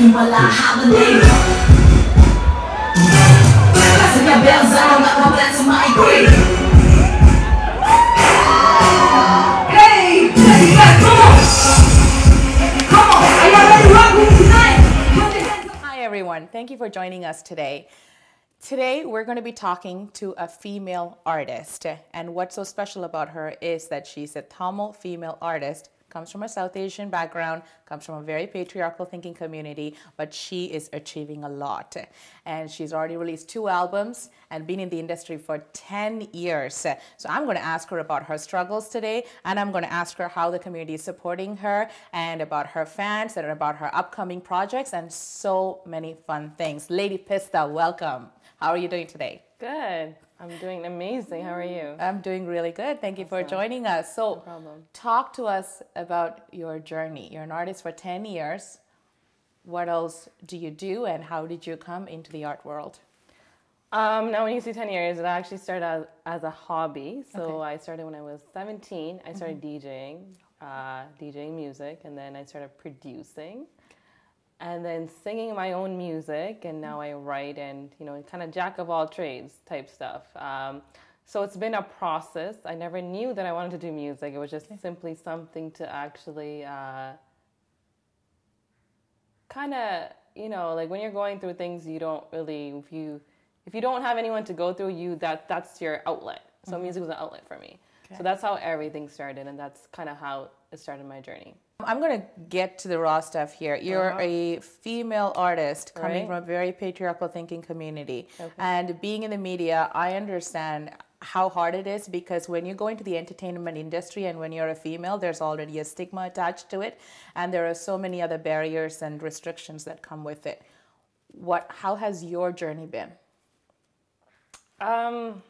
me a second while I hibernate. Passing your bells out, got my plans to migrate. Hey, hey, hey, come on. Come on, are y'all ready to rock with me tonight? Put your hands up. Hi, everyone. Thank you for joining us today. Today, we're going to be talking to a female artist. And what's so special about her is that she's a Tamil female artist, comes from a South Asian background, comes from a very patriarchal thinking community, but she is achieving a lot. And she's already released two albums and been in the industry for 10 years. So I'm going to ask her about her struggles today, and I'm going to ask her how the community is supporting her, and about her fans, and about her upcoming projects, and so many fun things. Lady Pista, welcome. How are you doing today? Good. I'm doing amazing. How are you? I'm doing really good. Thank you for joining us. So, problem. talk to us about your journey. You're an artist for 10 years. What else do you do, and how did you come into the art world? Um, now, when you say 10 years, it actually started as, as a hobby. So Okay. I started when I was 17. I started DJing, uh, DJing music, and then I started producing. And then singing my own music, and now I write and, you know, kind of jack of all trades type stuff. Um, so it's been a process. I never knew that I wanted to do music. It was just simply something to actually uh, kind of you know like when you're going through things you don't really if you if you don't have anyone to go through you that that's your outlet so music was an outlet for me so that's how everything started and that's kind of how it started my journey I'm going to get to the raw stuff here. You're Uh-huh. a female artist coming Right. from a very patriarchal thinking community. And being in the media, I understand how hard it is because when you go into the entertainment industry and when you're a female, there's already a stigma attached to it. And there are so many other barriers and restrictions that come with it. What, how has your journey been? um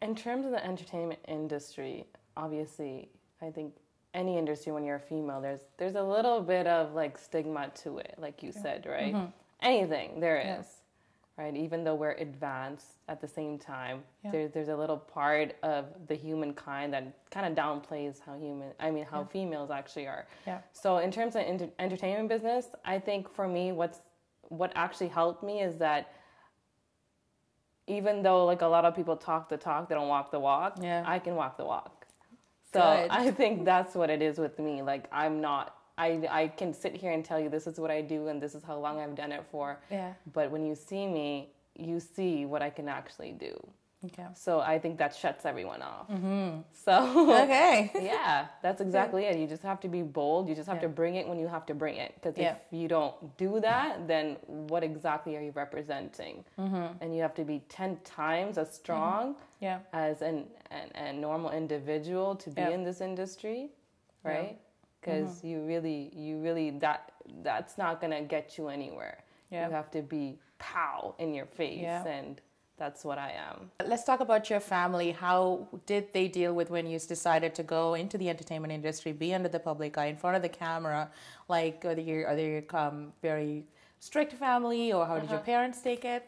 in terms of the entertainment industry obviously i think any industry when you're a female there's there's a little bit of like stigma to it like you said right? Mm-hmm. Anything there is Yes. right? Even though we're advanced at the same time there, there's a little part of the humankind that kind of downplays how human i mean how females actually are. Yeah. so in terms of enter- entertainment business i think for me what's what actually helped me is that even though like a lot of people talk the talk they don't walk the walk Yeah. i can walk the walk so Good. i think that's what it is with me like i'm not I, I can sit here and tell you this is what I do and this is how long I've done it for. Yeah. But when you see me, you see what I can actually do. Okay. So I think that shuts everyone off. Mm-hmm. So Okay. yeah, that's exactly it. You just have to be bold. You just have to bring it when you have to bring it. Because Yeah. if you don't do that, then what exactly are you representing? Mm-hmm. And you have to be 10 times as mm-hmm. strong Yeah. as an, an, a normal individual to be Yeah. in this industry, right? Because mm-hmm. you really, you really, that that's not going to get you anywhere. Yeah. You have to be pow in your face. Yeah. And that's what I am. Let's talk about your family. How did they deal with when you decided to go into the entertainment industry, be under the public eye, in front of the camera? Like, are they, are they um, very strict family, or how did your parents take it?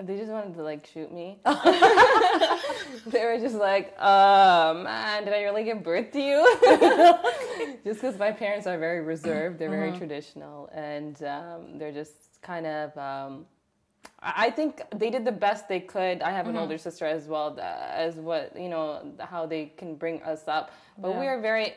They just wanted to like shoot me. they were just like, uh, man, did I really give birth to you? just because my parents are very reserved, they're very traditional, and um, they're just kind of. Um, I think they did the best they could. I have an mm-hmm. older sister as well, as what you know how they can bring us up. But we are very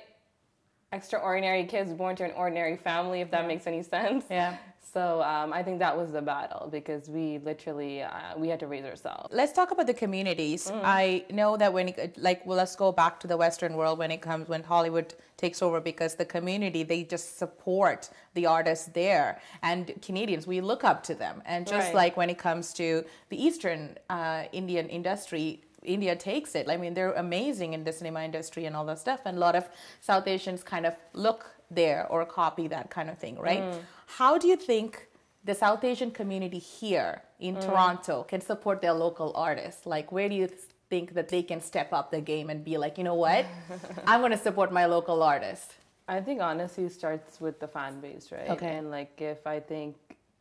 extraordinary kids born to an ordinary family, if that makes any sense. Yeah. So um, I think that was the battle because we literally uh, we had to raise ourselves. Let's talk about the communities. I know that when, it, like, well, let's go back to the Western world when it comes when Hollywood takes over because the community they just support the artists there, and Canadians we look up to them. And just Right. like when it comes to the Eastern uh, Indian industry. India takes it. I mean, they're amazing in the cinema industry and all that stuff. And a lot of South Asians kind of look there or copy that kind of thing, right? Mm. How do you think the South Asian community here in mm. Toronto can support their local artists? Like, where do you think that they can step up the game and be like, you know what, I'm going to support my local artist? I think honestly starts with the fan base, right? Okay. And like if I think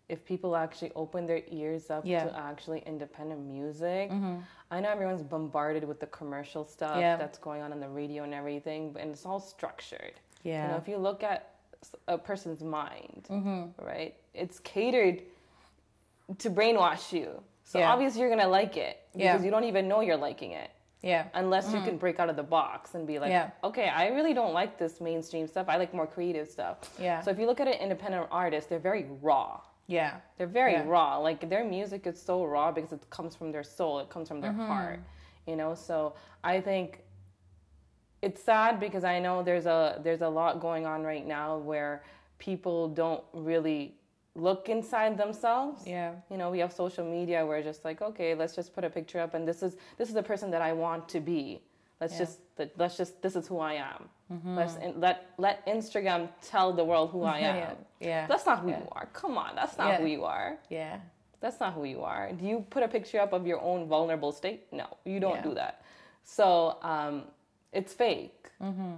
if people actually open their ears up Yeah. to actually independent music, mm-hmm. I know everyone's bombarded with the commercial stuff Yeah. that's going on in the radio and everything, and it's all structured. You know, if you look at a person's mind, Mm-hmm. right? It's catered to brainwash you. So Yeah. obviously you're gonna like it because Yeah. you don't even know you're liking it Yeah. unless you can break out of the box and be like, Mm. Yeah. okay, I really don't like this mainstream stuff. I like more creative stuff. Yeah. So if you look at an independent artist, they're very raw. Yeah. They're very Yeah. raw. Like their music is so raw because it comes from their soul. It comes from Mm-hmm. their heart. You know. So I think it's sad because I know there's a there's a lot going on right now where people don't really look inside themselves. Yeah. You know, we have social media where it's just like, okay, let's just put a picture up and this is this is the person that I want to be. Let's Yeah. just let's just this is who I am. Let's in, let let Instagram tell the world who I am. Yeah. Yeah. That's not who Yeah. you are. Come on, that's not who you are. Yeah. That's not who you are. Do you put a picture up of your own vulnerable state? No, you don't do that. So um, it's fake. Mm-hmm.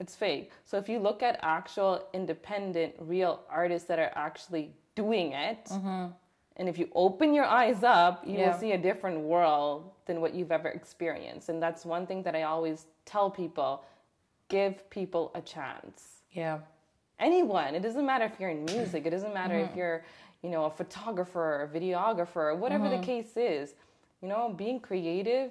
It's fake. So if you look at actual independent, real artists that are actually doing it, and if you open your eyes up, you Mm-hmm. Yeah. will see a different world than what you've ever experienced. And that's one thing that I always tell people give people a chance Yeah. anyone. It doesn't matter if you're in music. It doesn't matter if you're, you know, a photographer, a videographer, whatever the case is. You know, being creative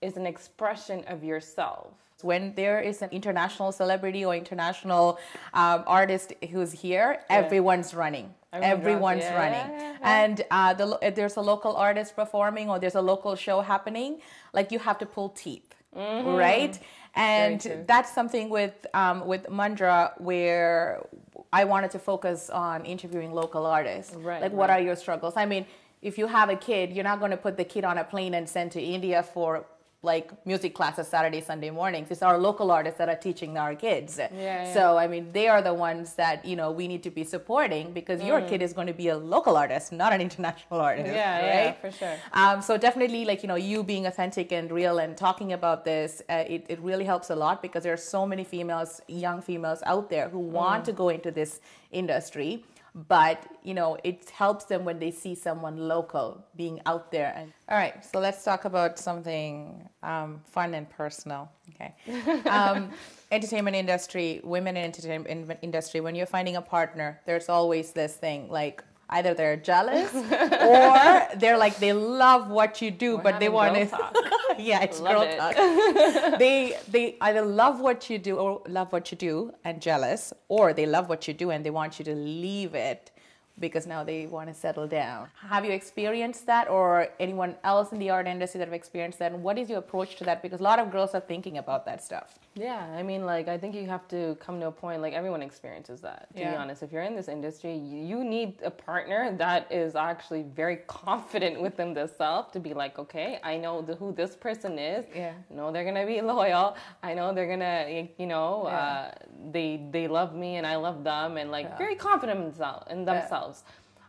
is an expression of yourself. When there is an international celebrity or international um, artist who's here, everyone's running. Everyone everyone's yeah, running. yeah, yeah. And uh, the, if there's a local artist performing or there's a local show happening, like you have to pull teeth, right? And that's something with um, with Mandraa where I wanted to focus on interviewing local artists. Right, Like, what right. are your struggles? I mean, if you have a kid, you're not going to put the kid on a plane and send to India for like music classes Saturday, Sunday mornings. It's our local artists that are teaching our kids. yeah. So I mean, they are the ones that you know we need to be supporting because your kid is going to be a local artist, not an international artist. Mm. Yeah, yeah, for sure. Um, so definitely, like you know, you being authentic and real and talking about this, uh, it, it really helps a lot because there are so many females, young females out there who want to go into this industry, but you know, it helps them when they see someone local being out there. And all right, so let's talk about something um, fun and personal. Okay, um, entertainment industry, women in entertainment industry. When you're finding a partner, there's always this thing like. Either they're jealous or they're like they love what you do, We're but they want to. yeah, it's Love girl it. talk. they they either love what you do or love what you do and jealous, or they love what you do and they want you to leave it because now they want to settle down. Have you experienced that, or anyone else in the art industry that have experienced that? And what is your approach to that? Because a lot of girls are thinking about that stuff. Yeah, I mean, like, I think you have to come to a point, like, everyone experiences that, to Yeah. be honest. If you're in this industry, you need a partner that is actually very confident within themselves to be like, okay, I know the, who this person is. Yeah. I know they're going to be loyal. I know they're going to, you know, Yeah. uh, they, they love me and I love them and, like, very confident in, in themselves.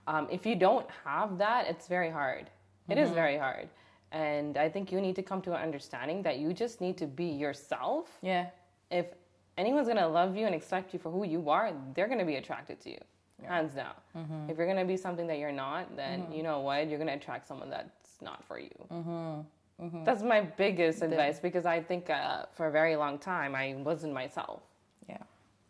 Um, if you don't have that, it's very hard. It is Mm-hmm. very hard. And I think you need to come to an understanding that you just need to be yourself Yeah. if anyone's gonna love you and accept you for who you are, they're gonna be attracted to you, hands down. Mm-hmm. If you're gonna be something that you're not, then you know what, you're gonna attract someone that's not for you. Mm-hmm. That's my biggest advice because I think uh, for a very long time I wasn't myself. Yeah.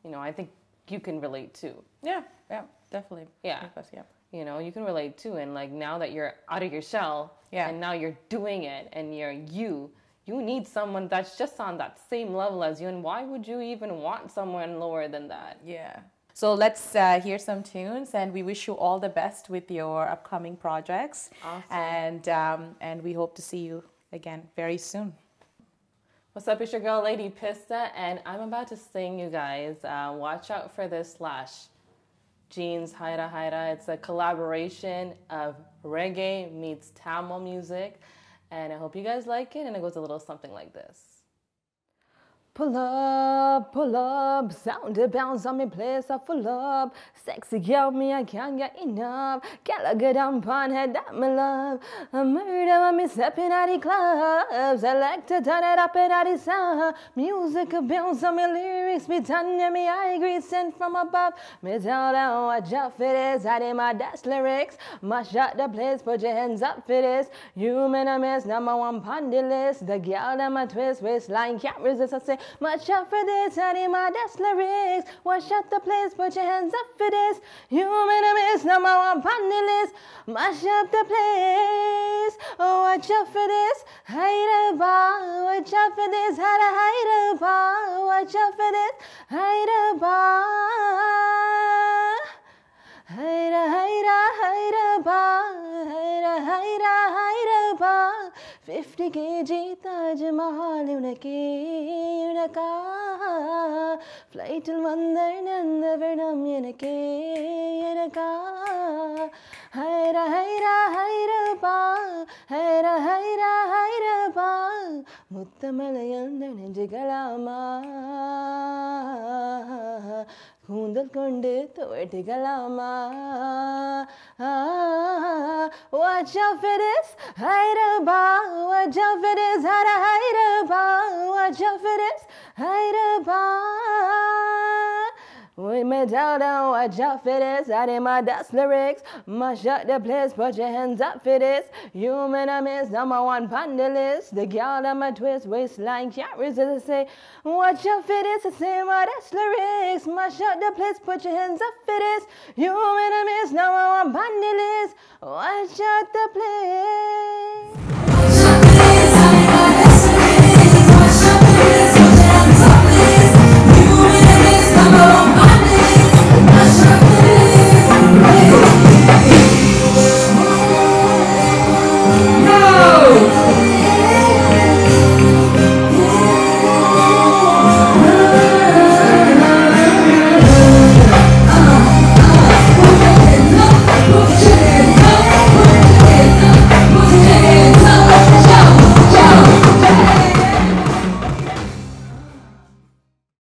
You know, I think you can relate too. Yeah. Yeah. Definitely. Yeah. Because, yeah. You know, you can relate too, and like now that you're out of your shell, Yeah. and now you're doing it, and you're you. You need someone that's just on that same level as you, and why would you even want someone lower than that? Yeah. So let's uh, hear some tunes, and we wish you all the best with your upcoming projects. Awesome. And um, and we hope to see you again very soon. What's up? It's your girl, Lady Pista, and I'm about to sing, you guys. Uh, watch out for this slash Jeans Haida Haida. It's a collaboration of reggae meets Tamil music, and I hope you guys like it. And it goes a little something like this. Pull up, pull up, sound it bounce on me place, I full up. Sexy girl, me, I can't get enough. Good on pon head that me love. A murder when me stepping at the clubs. I like to turn it up in the sound. Music a bounce on me lyrics, me turn me I agree sent from above. Me tell them what job it is, I did my dash lyrics. My shot the place, put your hands up for this. You man, I miss number one pon the list. The girl them a twist waistline, can't resist. I say, Watch out for this, honey, my that's lyrics. Watch out the place, put your hands up for this. Human miss number one on the list. Mash up the place. Oh, watch out for this. Bar. Watch out for this. Bar. Watch out for this. Hide ഹൈര ഹൈര ഹൈര ബാ ഹൈര ഹൈര ഹൈര ബാ. Fifty K G Taj Mahal ഉണക്കേ ഫ്ലൈറ്റിൽ വന്നഴിഞ്ഞെന്ന് വേണം എനക്കേ എനക്കാ. ഹൈര ഹൈര ഹൈര ബാ ഹൈര ഹൈര ഹൈര ബാ. മുത്തമലയിൽ നനഞ്ചുകളാമാ கூந்தல் கொண்டு துவட்டுகலாமா Watch out for this, Hyderabad. Watch out for this, Hyderabad. Watch out for this, Hyderabad. With me down, down, watch out for this. I did my dust lyrics. Mash up the place, put your hands up for this. You Human, I miss number one on the. The girl on my twist, waistline can't resist. Say, watch out for this. I say my dust lyrics. Mash up the place, put your hands up for this. You Human, I miss number one on the. Watch out the place.